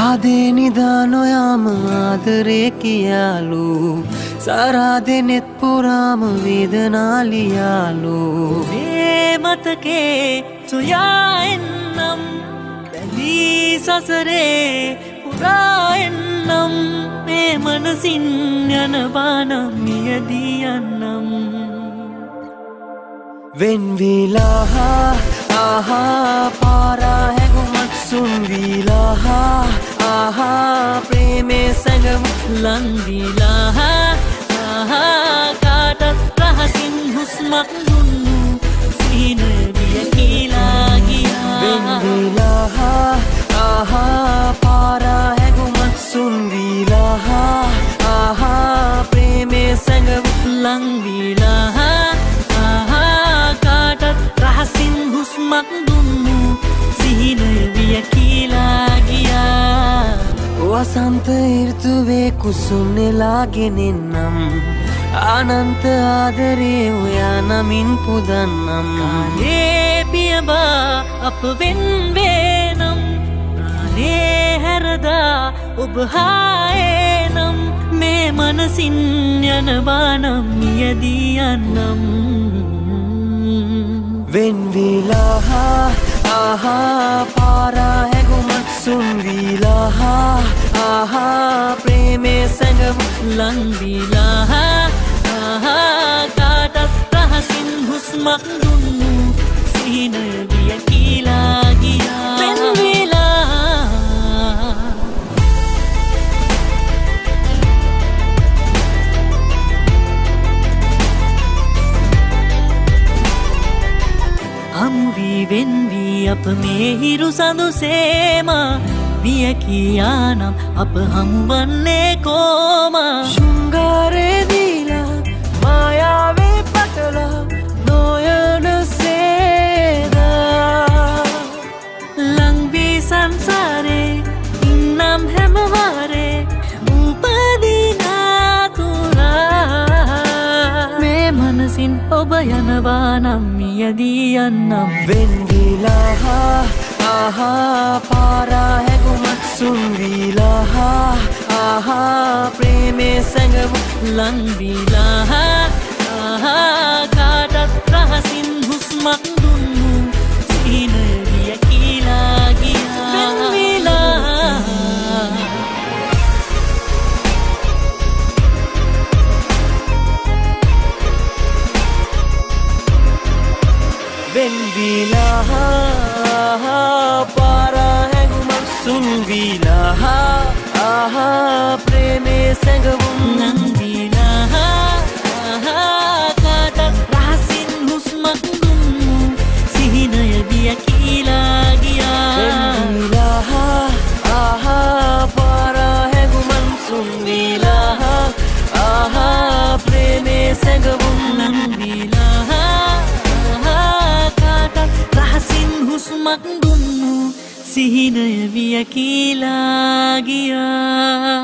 පාදේ නිදා නොයාම ආදරේ කියාලු. සාරාදෙනෙත් පුරාම වේදනාලියාලු මේ මතකේ සොයා එන්නම්. බැලී සසරේ පුරා එන්නම්. මේ මනසින් යනවානම් මියදී යන්නම්. වෙන්වීලාහා ආහා පාරා හැගුමත් සුන්වීලාහා ආහා ප්‍රේමේ සැඟම ලංදිලා ආහා කාටත් රහසින් හුස්මක් දුන්නු. සීනය විය කියලා ගියා. වෙන්වීලාහා ආහා පාරා හැගුමත් සුන්වීලාහා ආහා ප්‍රේමේ සැඟම ලංවිලා ආහා කාටත් රහසින් හුස්මක් දුන්නු. සිහිනය විය කියලා ගියා වසන්ත ඉර්තුවේ කුසුන්නෙලාගෙනෙන්නම් ආනන්ත ආදරේ ඔයා නමින් පුදන්නම්. කාලේ පියබා අප වෙන්වේනම් ප්‍රාණේ හැරදා ඔබ හායනම් මේ මනසින් යනවානම් මියදී යන්නම්. වෙන්වීලාහා ආහා පාරා හැගුමත් සුන්වීලාහා ආහා ප්‍රේමේ සැඟම ලංවිලා. ආහා කාටත් රහසින් හුස්මක් දුන්නු. සිහිනය විය කියලා ගියා. පෙන්විලා හමුවී වෙන්වී අප මේ හිරු සඳුසේම විය කියානම් අප හමුවන්නේ කෝමා ශුංගාරේදීලා මායාවේ පටලා නොයන සේදා. ලංවී සංසාරේ ඉන්නම් හැමවාරේ උපදිනාතුරා මේ මනසින් ඔබ යනවා නම් මියදී යන්නම්. වෙන්වීලාහා ආහා පාරා සැඟම ලංවිලා ආහා කාටත් රහසින් හුස්මක් දුන්නු. සිහිනය විය කියලා ගියා. වෙන්විලා වෙන්වීලාහා පාරා හැගුමත් සුන්වීලාහා ආහා ප්‍රේමේ සැඟවුම් සිහිනය විය කියලා ගියා.